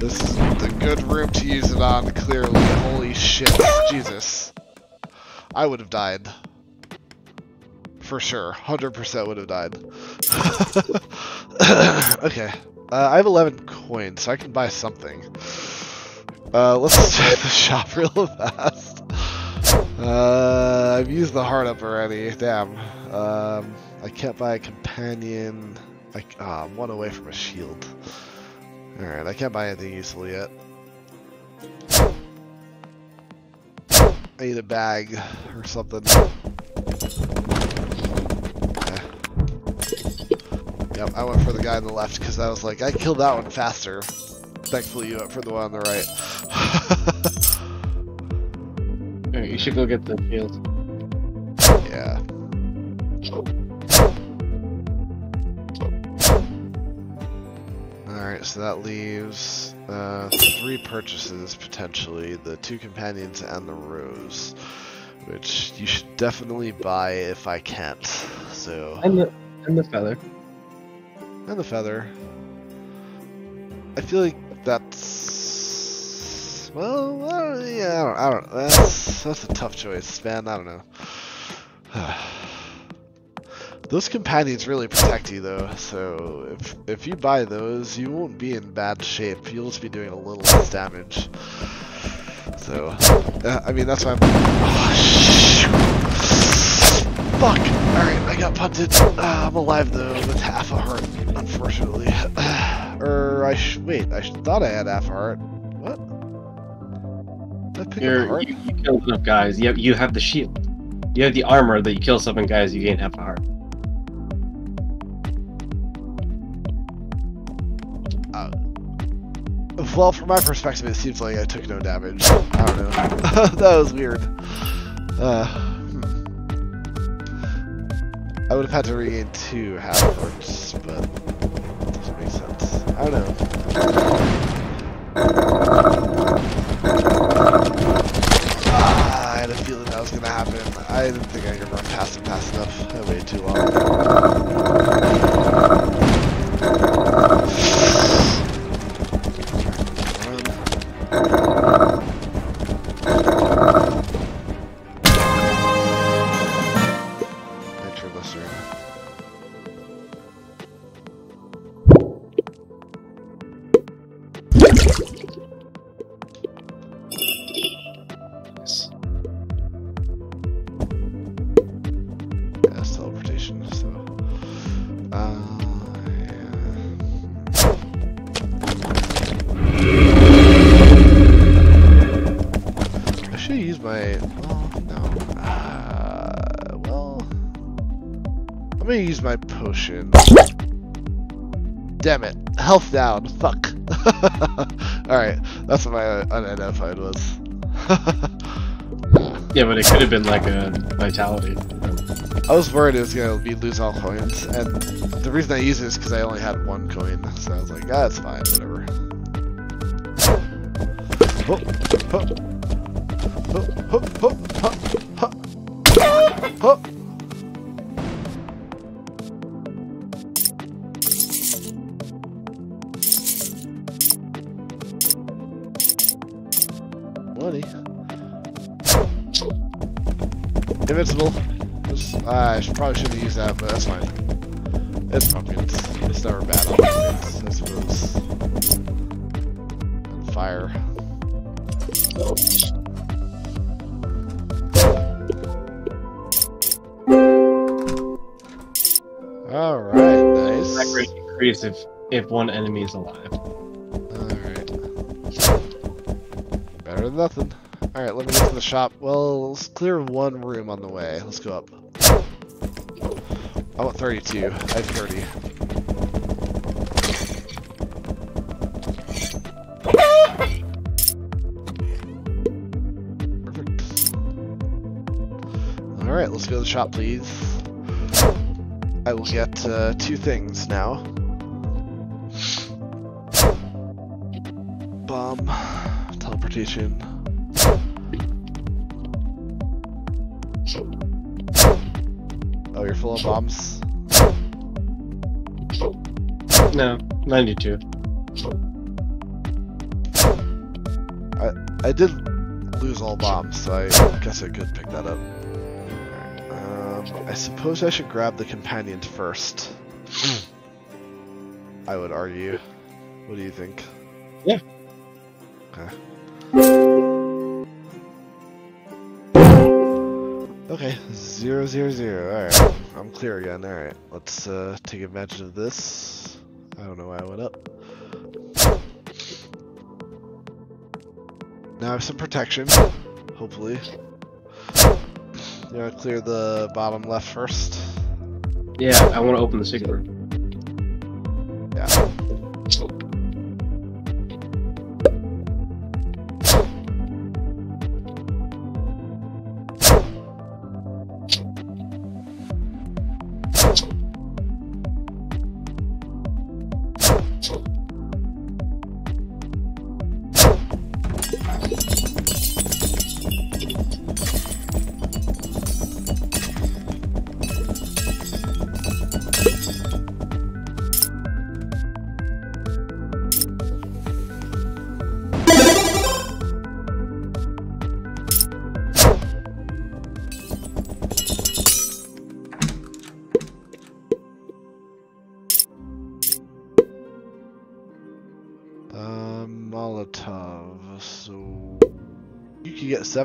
This is the good room to use it on, clearly. Holy shit. Jesus. I would have died. For sure. 100% would have died. okay. Uh, I have 11 coins, so I can buy something. Uh, let's check the shop real fast. Uh, I've used the heart up already. Damn. Um, I can't buy a companion. I, ah, I'm one away from a shield. Alright, I can't buy anything useful yet. I need a bag or something. Okay. Yep, I went for the guy on the left because I was like, I killed that one faster. Thankfully, you went for the one on the right. Alright, you should go get the shield. yeah. Alright, so that leaves uh, three purchases potentially the two companions and the rose, which you should definitely buy if I can't. So, And the and the feather. and the feather. I feel like that's well, uh, yeah, I don't, I don't. That's that's a tough choice, man. I don't know. Those companions really protect you, though. So if if you buy those, you won't be in bad shape. You'll just be doing a little less damage. So, uh, I mean, that's why I'm. Oh, shoot. Fuck! Alright, I got punted. Uh, I'm alive though, with half a heart, unfortunately. or I sh- wait, I sh- thought I had half a heart. What? Did I pick up a You're, you, you killed enough guys. You have, you have the shield. You have the armor that you kill seven guys, you gain half a heart. Well, from my perspective, it seems like I took no damage. I don't know. that was weird. Uh, hmm. I would have had to regain two half hearts, but it doesn't make sense. I don't know. Ah, I had a feeling that was gonna happen. I didn't think I could run past him fast enough. I waited too long. Damn it. Health down. Fuck. Alright, that's what my unidentified was. Yeah, but it could have been like a vitality. I was worried it was gonna be lose all coins, and the reason I used it is because I only had one coin, so I was like, ah, it's fine, whatever. Oh, oh. Oh, oh, oh, oh, oh. Money. Invincible. Just, uh, I should, probably shouldn't have used that, but that's fine. It's pumpkins. It's never bad on pumpkins, I suppose. And fire. Alright, nice. That rate increase if if one enemy is alive. Alright. Better than nothing. Alright, let me get to the shop. Well, let's clear one room on the way. Let's go up. I want 32. I have 30. Perfect. Alright, let's go to the shop, please. I will get uh, two things now. Bomb, teleportation. Full of bombs? No, 92. I I did lose all bombs, so I guess I could pick that up. Um, I suppose I should grab the companion first. I would argue. What do you think? Yeah. Okay. Okay, zero zero zero. Alright, I'm clear again. Alright, let's uh, take advantage of this. I don't know why I went up. Now I have some protection, hopefully. You want to clear the bottom left first? Yeah, I want to open the secret room. Yeah. Um,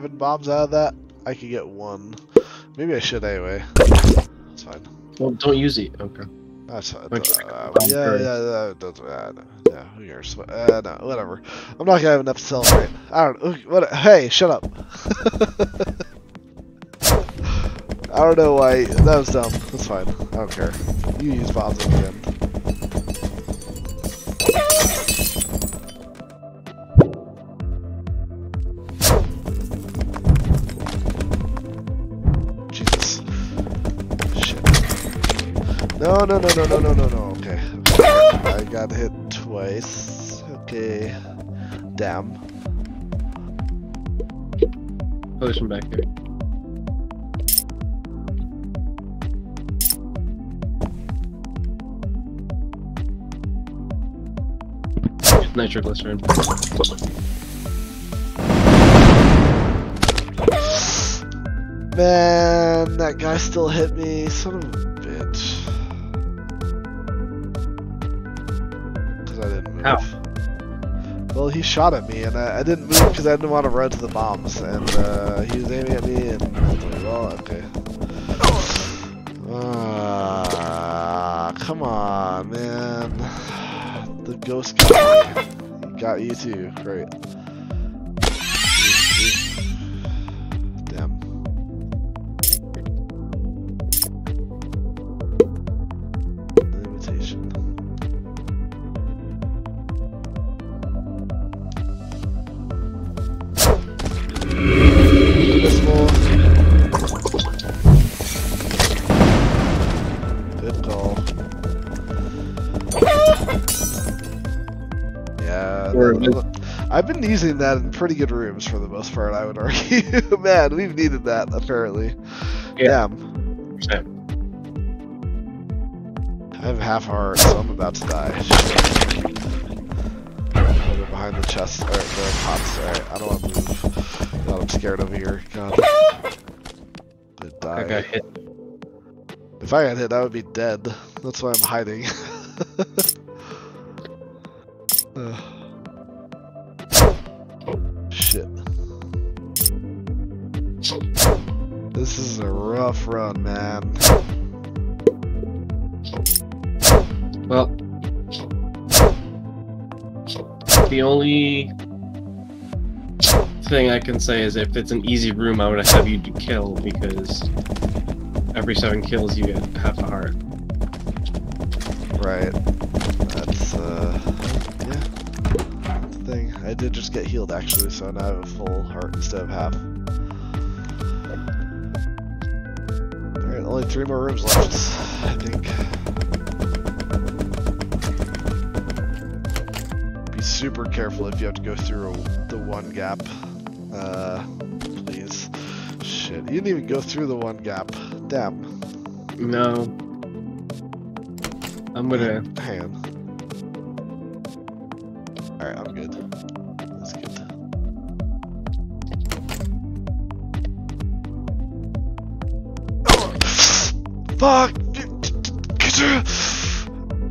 seven bombs out of that. I could get one. Maybe I should anyway. That's fine. Well, don't use it. Okay. That's fine. Uh, yeah, yeah, yeah, uh, yeah. Who cares? Uh, no, whatever. I'm not gonna have enough to celebrate. I don't. who- What? Hey, shut up. I don't know why. That was dumb. That's fine. I don't care. You use bombs at No, no, no, no, no, no, no. Okay. I got hit twice. Okay. Damn. Potion back here. Nitroglycerin. Man, that guy still hit me. Son of How? Well, he shot at me, and I, I didn't move because I didn't want to run to the bombs. And uh, he was aiming at me, and like, well, okay. Ah, come on, man. The ghost got. Got you too. Great. Been using that in pretty good rooms for the most part, I would argue. Man, we've needed that, apparently. Yeah. Damn. I have half heart, so I'm about to die. Oh, they're behind the chest, or the pots. Alright, I don't want to move. God, I'm scared over here. God. Gonna I got die. hit. If I got hit, I would be dead. That's why I'm hiding. rough run, man. Well, the only thing I can say is if it's an easy room, I would have you kill because every seven kills you get half a heart. Right. That's uh yeah. That's the thing. I did just get healed actually, so now I have a full heart instead of half. Only three more rooms left, I think. Be super careful if you have to go through the one gap. Uh please. Shit. You didn't even go through the one gap. Damn. No. I'm gonna. Hang Fuck!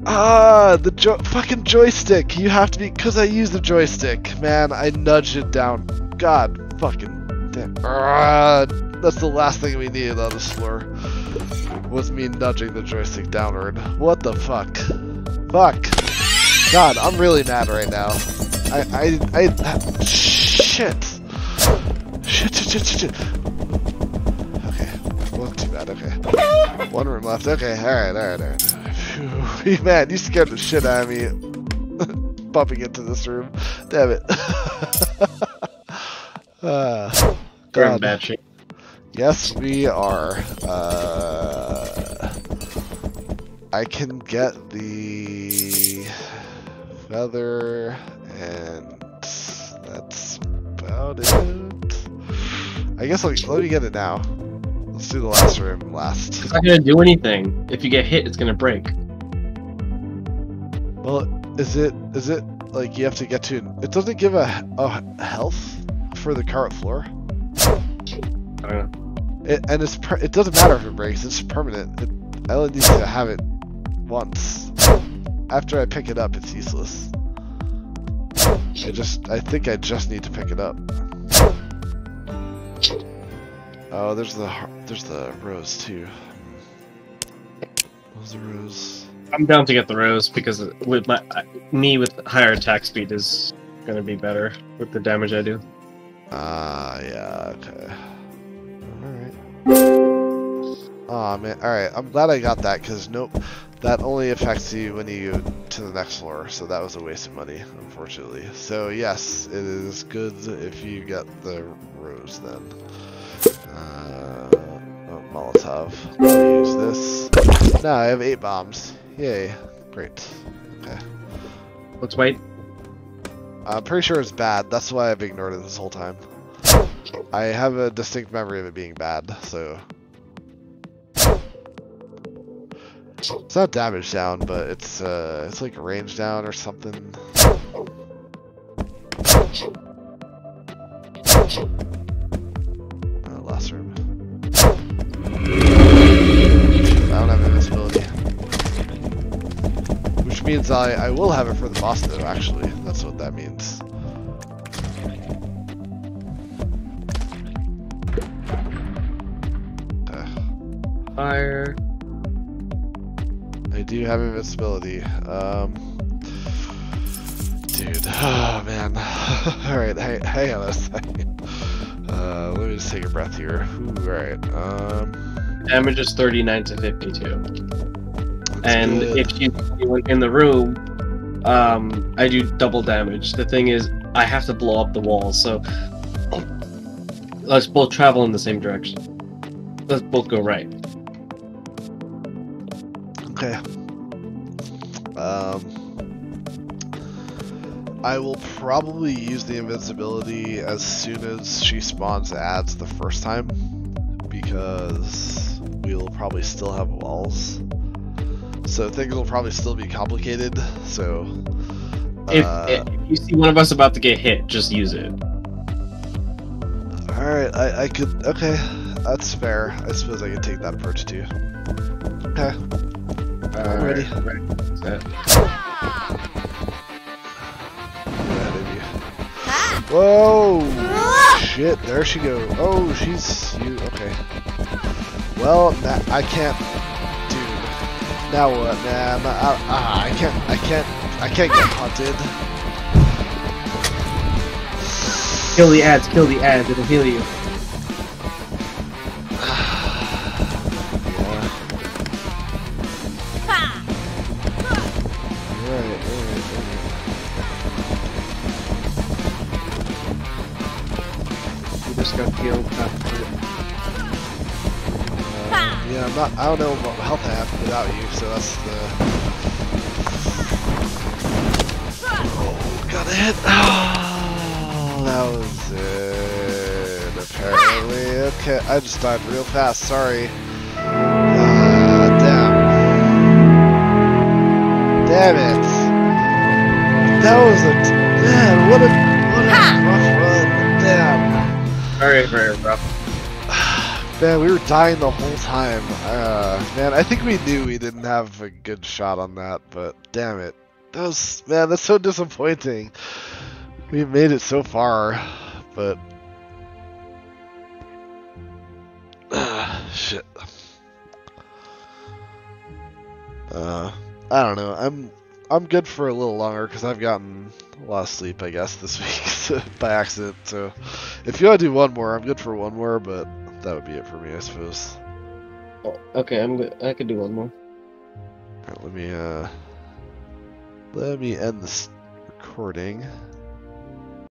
Ah, the jo fucking joystick. You have to be because I use the joystick. Man, I nudged it down. God, fucking damn. Ah, that's the last thing we needed on this floor. Was me nudging the joystick downward. What the fuck? Fuck. God, I'm really mad right now. I, I, I, shit. Shit, shit, shit, shit, shit. Okay, wasn't too bad, okay. One room left, okay, alright, alright, alright. Phew. Man, you scared the shit out of me bumping into this room. Damn it. uh, God. Yes, we are. Uh, I can get the feather, and that's about it. I guess I'll, let me get it now. Let's do the last room last. It's not gonna do anything. If you get hit, it's gonna break. Well, is it is it like you have to get to? It doesn't give a, a health for the current floor. I don't know. It, and it's per- it doesn't matter if it breaks. It's permanent. It, I only need to have it once. After I pick it up, it's useless. I just I think I just need to pick it up. Oh, there's the there's the rose too. What was the rose? I'm down to get the rose because with my uh, me with higher attack speed is gonna be better with the damage I do. Ah, yeah, okay. Alright. Aw, man. Alright, I'm glad I got that, because nope. That only affects you when you go to the next floor, so that was a waste of money, unfortunately. So, yes, it is good if you get the rose, then. Uh, oh, Molotov. I'll use this. Now I have eight bombs. Yay. Great. Okay. Let's wait. I'm pretty sure it's bad. That's why I've ignored it this whole time. I have a distinct memory of it being bad, so. It's not damage down, but it's uh, it's like range down or something. Means I, I will have it for the boss though, actually. That's what that means. Okay. Fire. I do have invincibility. Um, dude, oh man. Alright, hang, hang on a second. Uh, let me just take a breath here. Alright, um, Damage is 39 to 52. And good. if you went in the room, um, I do double damage. The thing is, I have to blow up the walls, so let's both travel in the same direction. Let's both go right. Okay. Um, I will probably use the invincibility as soon as she spawns ads the first time, because we'll probably still have walls. So things will probably still be complicated. So. If, uh, if you see one of us about to get hit, just use it. all right, I, I could. Okay, that's fair. I suppose I could take that approach too. Okay. I'm ready. Alright, set. Get ahead of you. Whoa! Shit, there she goes. Oh, she's you. Okay. Well, I can't. Now what, man? I, ah, I can't. I can't. I can't get hunted. Kill the ads, kill the ads, it'll heal you. Uh, yeah, I'm not. I don't know what health I have without you, so that's the. Oh, got a hit. Oh, that was it. Apparently, okay. I just died real fast. Sorry. Ah, damn. Damn it. That was a. Man, what a what a rough run. Damn. Very, very rough. Man, we were dying the whole time. Uh, man, I think we knew we didn't have a good shot on that, but damn it. That was, man, that's so disappointing. We made it so far, but. shit. Uh, I don't know. I'm I'm good for a little longer because I've gotten a lot of sleep, I guess, this week by accident. So, if you want to do one more, I'm good for one more, but that would be it for me, I suppose. Oh, okay, I'm. I could do one more. Alright, let me uh let me end this recording.